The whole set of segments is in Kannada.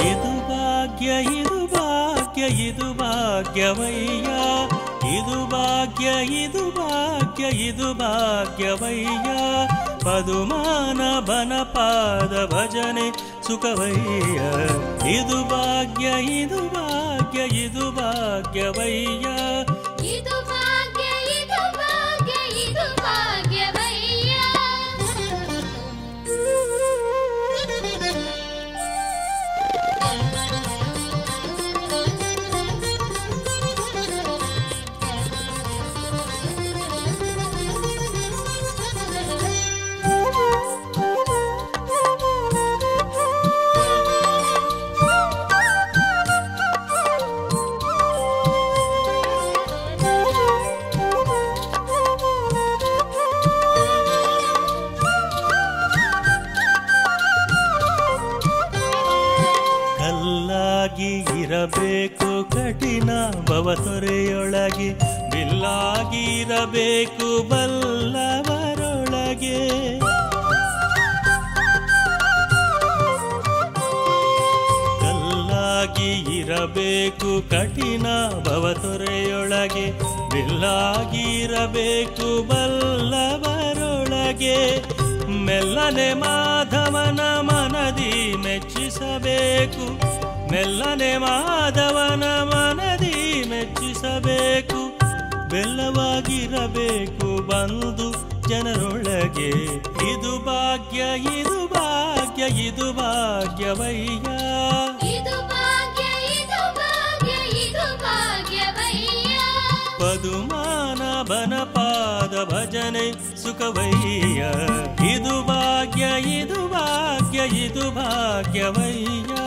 ಇದು ಭಾಗ್ಯ ಇದು ಭಾಗ್ಯ ಇದು ಭಾಗ್ಯವಯ್ಯ ಇದು ಭಾಗ್ಯ ಇದು ಭಾಗ್ಯ, ಇದು ಭಾಗ್ಯವಯ್ಯ. ಪದುಮಾನ ಬನಪಾದ ಭಜನೆ ಸುಖವಯ್ಯ. ಇದು ಭಾಗ್ಯ ಇದು ಭಾಗ್ಯ, ಇದು ಭಾಗ್ಯವಯ್ಯ. ಕಠಿಣ ಭವತೊರೆಯೊಳಗೆ ಬಿಲ್ಲಾಗಿರಬೇಕು ಬಲ್ಲವರೊಳಗೆ. ಕಲ್ಲಾಗಿ ಇರಬೇಕು ಕಠಿಣ ಭವ ತೊರೆಯೊಳಗೆ ಬಿಲ್ಲಾಗಿರಬೇಕು ಬಲ್ಲವರೊಳಗೆ. ಮೆಲ್ಲನೆ ಮಾಧವನ ಮನದಿ ಮೆಚ್ಚಿಸಬೇಕು, ಮೆಲ್ಲನೆ ಮಾಧವನ ಮೆಚ್ಚಿಸಬೇಕು ಬೆಲ್ಲವಾಗಿರಬೇಕು ಬಂದು ಜನರೊಳಗೆ. ಇದು ಭಾಗ್ಯ ಇದು ಭಾಗ್ಯ ಇದು ಭಾಗ್ಯವಯ್ಯ. ಇದು ಭಾಗ್ಯ ಇದು ಭಾಗ್ಯ ಇದು ಭಾಗ್ಯವಯ್ಯ. ಪದುಮಾನ ಬನಪಾದ ಭಜನೆ ಸುಖವಯ್ಯ. ಇದು ಭಾಗ್ಯ ಇದು ಭಾಗ್ಯ ಇದು ಭಾಗ್ಯವಯ್ಯ.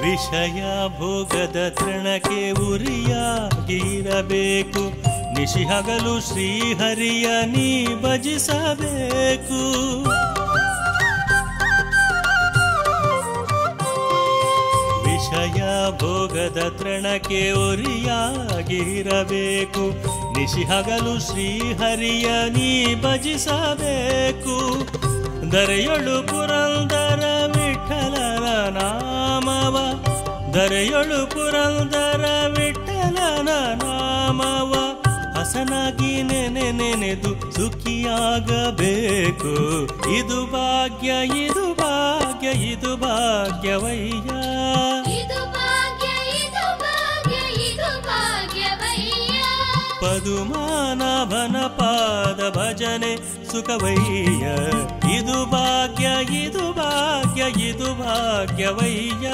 ವಿಷಯ ಭೋಗದ ತೃಣಕ್ಕೆ ಉರಿಯಾಗಿರಬೇಕು. ನಿಶಿಹಗಲು ಶ್ರೀಹರಿಯ ನೀ ಭಜಿಸಬೇಕು. ವಿಷಯ ಭೋಗದ ತೃಣಕ್ಕೆ ಉರಿಯಾಗಿರಬೇಕು. ನಿಶಿಹಗಲು ಶ್ರೀಹರಿಯ ನೀ ಭಜಿಸಬೇಕು. ದರೆಯೊಳು ಪುರಂದರ ವಿಠಲನ ನಾಮವ. ದರೆಯೊಳು ಪುರಂದರ ವಿಠಲನ ನಾಮವ. ಹಸನಾಗಿ ನೆನೆ ನೆನೆದು ಸುಖಿಯಾಗಬೇಕು. ಇದು ಭಾಗ್ಯ ಇದು ಭಾಗ್ಯ ಇದು ಭಾಗ್ಯವಯ್ಯ. ಇದು ಭಾಗ್ಯ ಭಜನೆ ಸುಖವಯ್ಯ. ಇದು ಭಾಗ್ಯ ಇದು ಭಾಗ್ಯ ಇದು ಭಾಗ್ಯವಯ್ಯ.